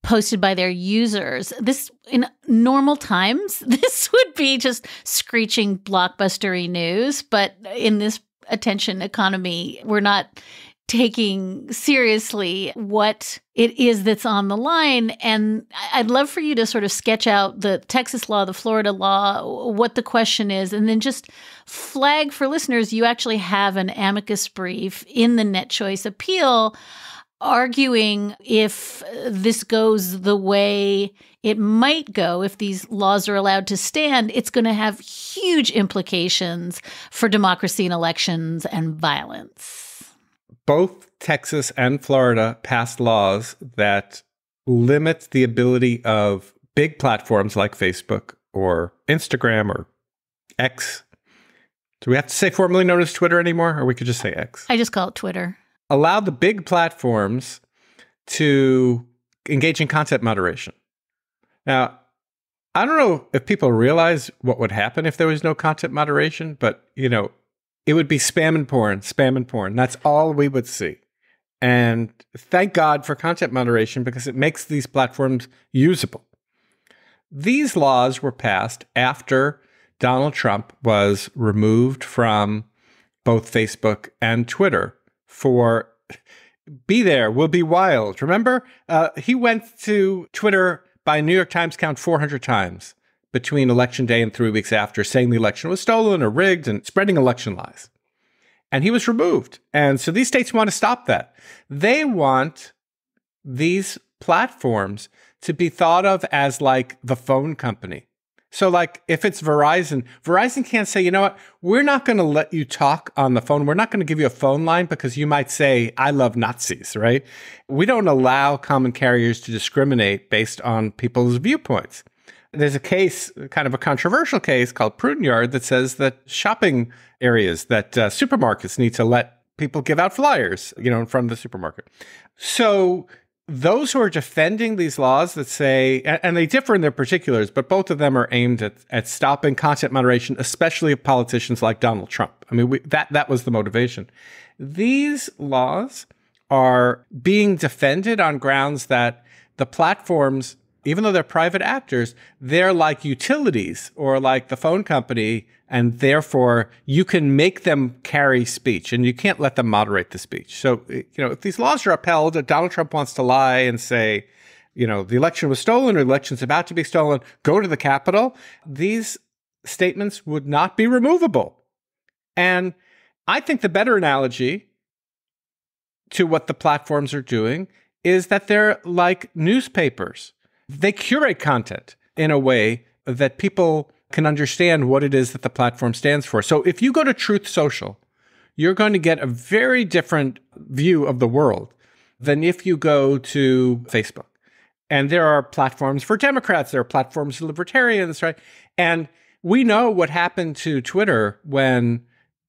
posted by their users. This in normal times, this would be just screeching blockbustery news, but in this attention economy, we're not taking seriously what it is that's on the line. And I'd love for you to sort of sketch out the Texas law, the Florida law, what the question is, and then just flag for listeners you actually have an amicus brief in the net choice appeal arguing if this goes the way it might go if these laws are allowed to stand, it's going to have huge implications for democracy and elections and violence both Texas and Florida passed laws that limit the ability of big platforms like Facebook or Instagram or X. Do we have to say formally known as Twitter anymore, or we could just say X? I just call it Twitter. Allow the big platforms to engage in content moderation. Now, I don't know if people realize what would happen if there was no content moderation, but you know, it would be spam and porn, spam and porn. That's all we would see. And thank God for content moderation because it makes these platforms usable. These laws were passed after Donald Trump was removed from both Facebook and Twitter for Be There, we'll Be Wild. Remember? Uh, he went to Twitter by New York Times count 400 times between election day and three weeks after, saying the election was stolen or rigged and spreading election lies. And he was removed. And so these states want to stop that. They want these platforms to be thought of as like the phone company. So, like, if it's Verizon, Verizon can't say, you know what, we're not going to let you talk on the phone. We're not going to give you a phone line because you might say, I love Nazis, right? We don't allow common carriers to discriminate based on people's viewpoints there's a case, kind of a controversial case called Pruneyard that says that shopping areas, that uh, supermarkets need to let people give out flyers, you know, in front of the supermarket. So those who are defending these laws that say, and they differ in their particulars, but both of them are aimed at, at stopping content moderation, especially of politicians like Donald Trump. I mean, we, that that was the motivation. These laws are being defended on grounds that the platforms even though they're private actors, they're like utilities or like the phone company, and therefore you can make them carry speech and you can't let them moderate the speech. So, you know, if these laws are upheld, Donald Trump wants to lie and say, you know, the election was stolen or the election's about to be stolen, go to the Capitol, these statements would not be removable. And I think the better analogy to what the platforms are doing is that they're like newspapers they curate content in a way that people can understand what it is that the platform stands for. So if you go to Truth Social, you're going to get a very different view of the world than if you go to Facebook. And there are platforms for Democrats, there are platforms for libertarians, right? And we know what happened to Twitter when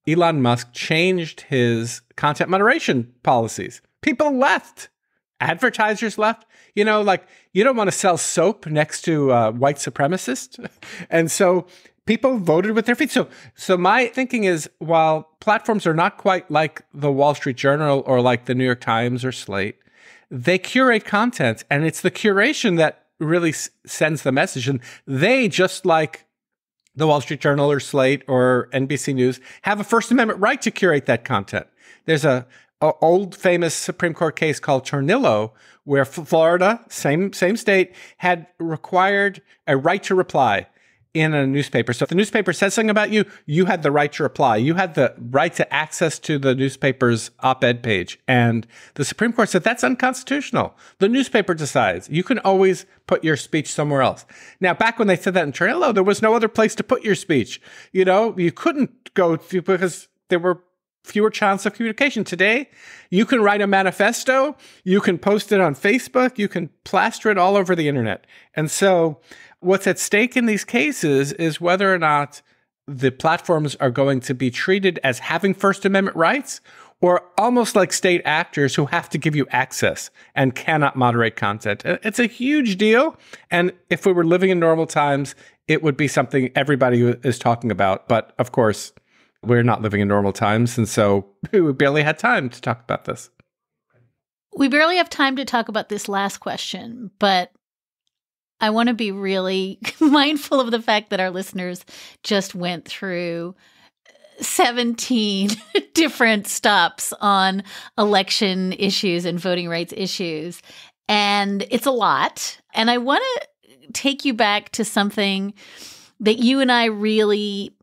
Elon Musk changed his content moderation policies. People left, advertisers left you know, like you don't want to sell soap next to a white supremacist. and so people voted with their feet. So, so my thinking is while platforms are not quite like the Wall Street Journal or like the New York Times or Slate, they curate content and it's the curation that really sends the message. And they, just like the Wall Street Journal or Slate or NBC News, have a First Amendment right to curate that content. There's a old famous Supreme Court case called Tornillo, where Florida, same same state, had required a right to reply in a newspaper. So if the newspaper says something about you, you had the right to reply. You had the right to access to the newspaper's op-ed page. And the Supreme Court said that's unconstitutional. The newspaper decides. You can always put your speech somewhere else. Now, back when they said that in Tornillo, there was no other place to put your speech. You know, you couldn't go to because there were fewer channels of communication. Today, you can write a manifesto, you can post it on Facebook, you can plaster it all over the internet. And so, what's at stake in these cases is whether or not the platforms are going to be treated as having First Amendment rights or almost like state actors who have to give you access and cannot moderate content. It's a huge deal. And if we were living in normal times, it would be something everybody is talking about. But of course, we're not living in normal times. And so we barely had time to talk about this. We barely have time to talk about this last question, but I want to be really mindful of the fact that our listeners just went through uh, 17 different stops on election issues and voting rights issues. And it's a lot. And I want to take you back to something that you and I really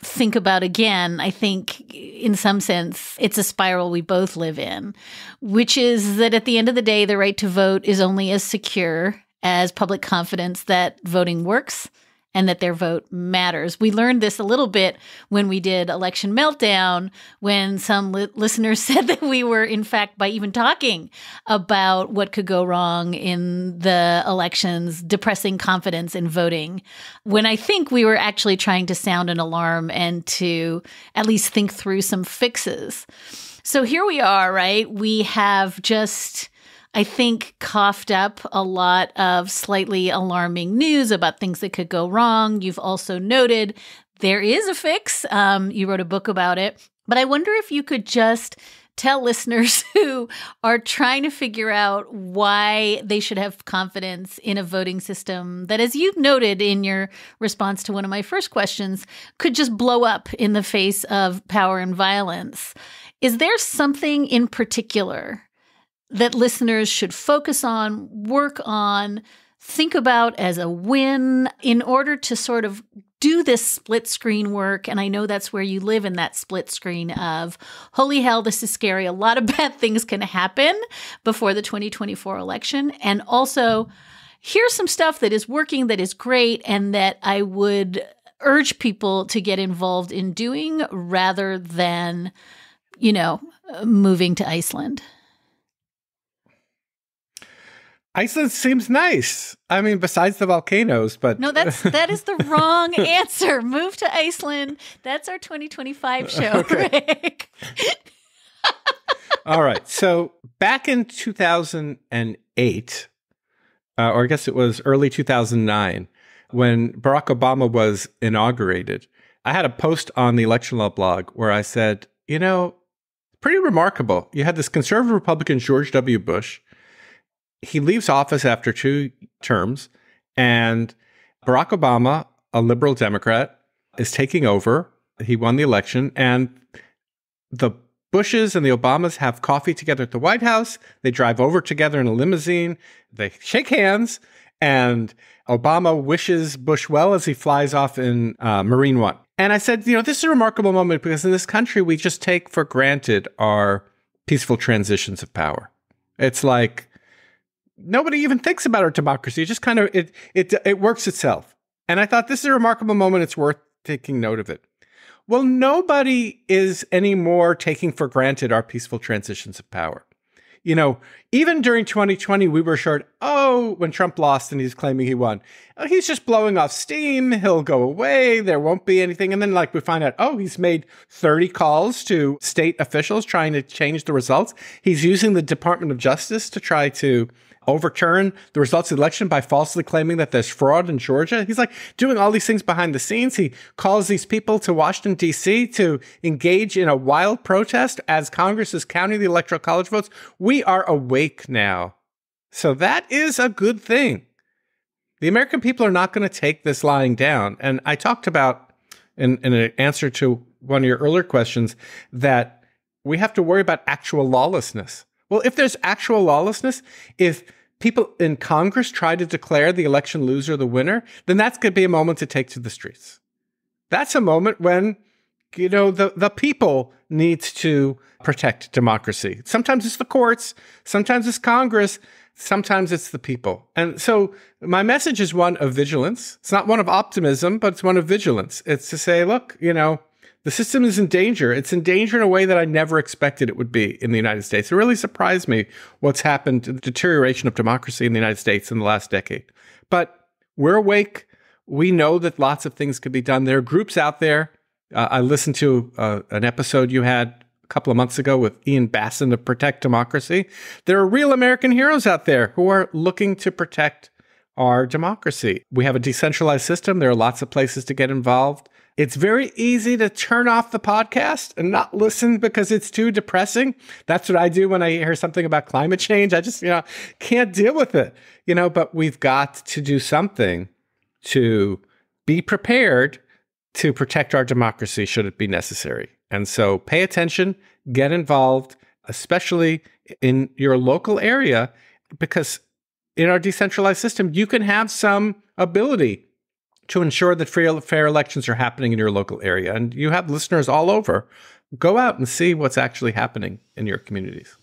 think about again, I think in some sense it's a spiral we both live in, which is that at the end of the day, the right to vote is only as secure as public confidence that voting works and that their vote matters. We learned this a little bit when we did Election Meltdown, when some li- listeners said that we were, in fact, by even talking about what could go wrong in the elections, depressing confidence in voting, when I think we were actually trying to sound an alarm and to at least think through some fixes. So here we are, right? We have just I think, coughed up a lot of slightly alarming news about things that could go wrong. You've also noted there is a fix. Um, you wrote a book about it. But I wonder if you could just tell listeners who are trying to figure out why they should have confidence in a voting system that, as you've noted in your response to one of my first questions, could just blow up in the face of power and violence. Is there something in particular that listeners should focus on, work on, think about as a win in order to sort of do this split screen work. And I know that's where you live in that split screen of, holy hell, this is scary. A lot of bad things can happen before the 2024 election. And also, here's some stuff that is working, that is great, and that I would urge people to get involved in doing rather than, you know, moving to Iceland. Iceland seems nice. I mean, besides the volcanoes, but no, that's that is the wrong answer. Move to Iceland. That's our 2025 show, Rick. All right. So back in 2008, uh, or I guess it was early 2009, when Barack Obama was inaugurated, I had a post on the election law blog where I said, you know, pretty remarkable. You had this conservative Republican George W. Bush he leaves office after two terms, and Barack Obama, a liberal Democrat, is taking over. He won the election, and the Bushes and the Obamas have coffee together at the White House. They drive over together in a limousine. They shake hands, and Obama wishes Bush well as he flies off in uh, Marine One. And I said, you know, this is a remarkable moment because in this country, we just take for granted our peaceful transitions of power. It's like nobody even thinks about our democracy. It just kind of it it it works itself. And I thought this is a remarkable moment. It's worth taking note of it. Well, nobody is anymore taking for granted our peaceful transitions of power. You know, even during 2020, we were assured, oh, when Trump lost and he's claiming he won, oh, he's just blowing off steam. He'll go away. There won't be anything. And then, like, we find out, oh, he's made 30 calls to state officials trying to change the results. He's using the Department of Justice to try to overturn the results of the election by falsely claiming that there's fraud in Georgia. He's like doing all these things behind the scenes. He calls these people to Washington, D.C. to engage in a wild protest as Congress is counting the electoral college votes. We are awake now. So that is a good thing. The American people are not going to take this lying down. And I talked about in, in an answer to one of your earlier questions that we have to worry about actual lawlessness. Well, if there's actual lawlessness, if people in Congress try to declare the election loser the winner, then that's going to be a moment to take to the streets. That's a moment when, you know, the, the people needs to protect democracy. Sometimes it's the courts, sometimes it's Congress, sometimes it's the people. And so my message is one of vigilance. It's not one of optimism, but it's one of vigilance. It's to say, look, you know, the system is in danger. It's in danger in a way that I never expected it would be in the United States. It really surprised me what's happened to the deterioration of democracy in the United States in the last decade. But we're awake. We know that lots of things could be done. There are groups out there. Uh, I listened to uh, an episode you had a couple of months ago with Ian Bassin of Protect Democracy. There are real American heroes out there who are looking to protect our democracy. We have a decentralized system. There are lots of places to get involved. It's very easy to turn off the podcast and not listen because it's too depressing. That's what I do when I hear something about climate change. I just, you know, can't deal with it, you know, but we've got to do something to be prepared to protect our democracy should it be necessary. And so pay attention, get involved, especially in your local area, because in our decentralized system, you can have some ability to ensure that free, fair elections are happening in your local area. And you have listeners all over. Go out and see what's actually happening in your communities.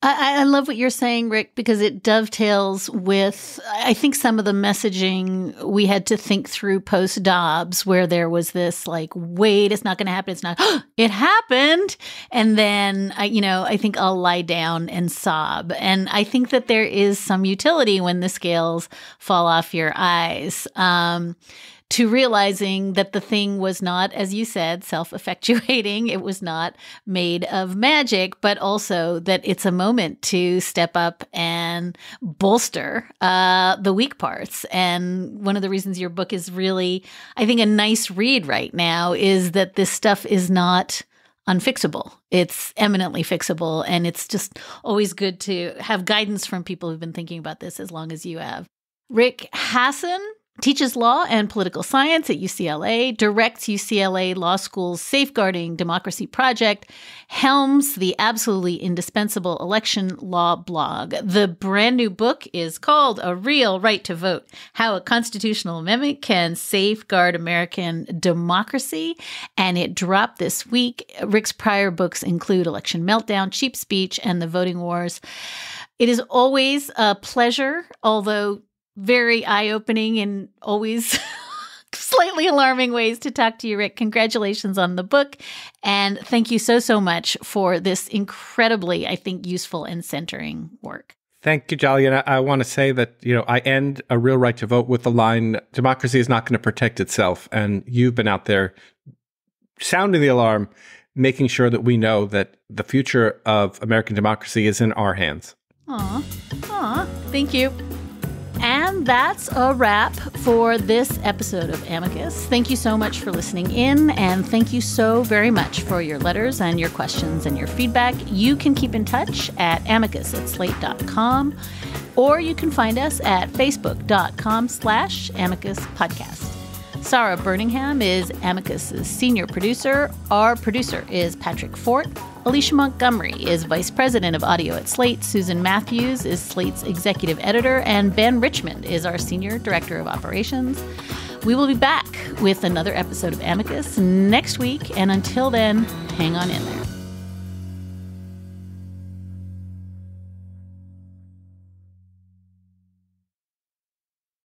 I, I, love what you're saying, Rick, because it dovetails with, I think, some of the messaging we had to think through post Dobbs, where there was this like, wait, it's not going to happen. It's not, it happened. And then, I, you know, I think I'll lie down and sob. And I think that there is some utility when the scales fall off your eyes. Um, to realizing that the thing was not, as you said, self effectuating. It was not made of magic, but also that it's a moment to step up and bolster uh, the weak parts. And one of the reasons your book is really, I think, a nice read right now is that this stuff is not unfixable. It's eminently fixable. And it's just always good to have guidance from people who've been thinking about this as long as you have. Rick Hasen teaches law and political science at UCLA, directs UCLA Law School's Safeguarding Democracy Project, helms the absolutely indispensable election law blog. The brand new book is called A Real Right to Vote How a Constitutional Amendment Can Safeguard American Democracy. And it dropped this week. Rick's prior books include Election Meltdown, Cheap Speech, and The Voting Wars. It is always a pleasure, although very eye opening and always slightly alarming ways to talk to you, Rick. Congratulations on the book. And thank you so, so much for this incredibly, I think, useful and centering work. Thank you, Dahlia. And I, I want to say that, you know, I end a real right to vote with the line democracy is not going to protect itself. And you've been out there sounding the alarm, making sure that we know that the future of American democracy is in our hands. Aw, aw, thank you. And that's a wrap for this episode of Amicus. Thank you so much for listening in, and thank you so very much for your letters and your questions and your feedback. You can keep in touch at amicus at slate.com, or you can find us at facebook.com slash amicus podcast. Sarah Burningham is Amicus's senior producer. Our producer is Patrick Fort. Alicia Montgomery is Vice President of Audio at Slate. Susan Matthews is Slate's Executive Editor. And Ben Richmond is our Senior Director of Operations. We will be back with another episode of Amicus next week. And until then, hang on in there.